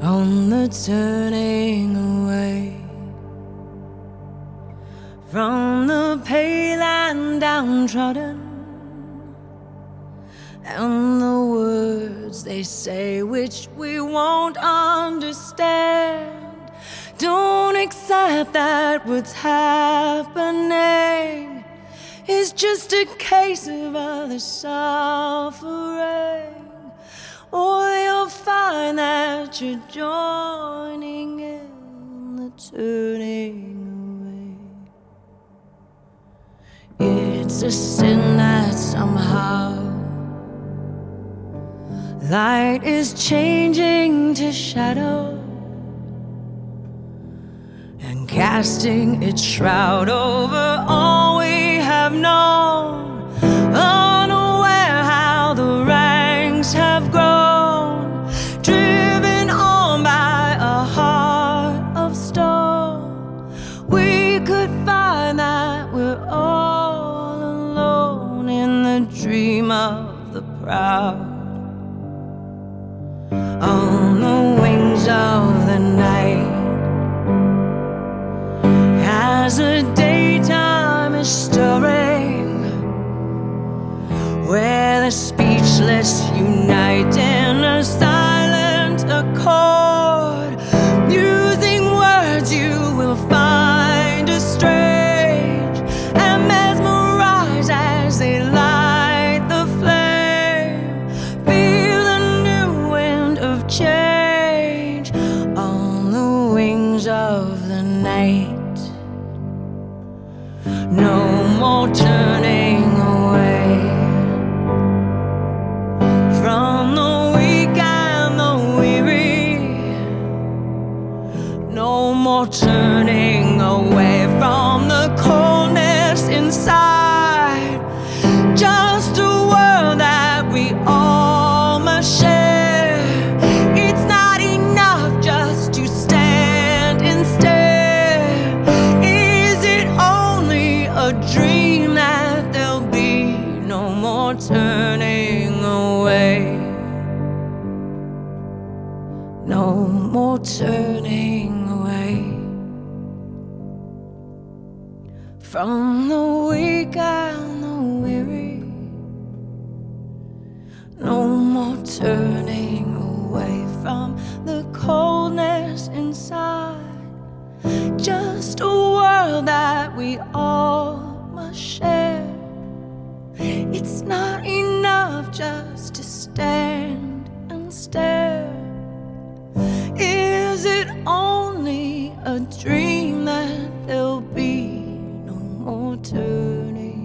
the turning away from the pale and downtrodden, and the words they say which we won't understand. Don't accept that what's happening is just a case of other suffering. That you're joining in the turning away. It's a sin that somehow light is changing to shadow and casting its shroud over all we have known. The proud. On the wings of the night as the daytime is stirring, where the speechless unite No more turning away from the weak and the weary. No more turning no turning away? No more turning away from the weak and the weary. No more turning away from the coldness inside. Just a world that we all stand and stare. Is it only a dream that there'll be no more turning?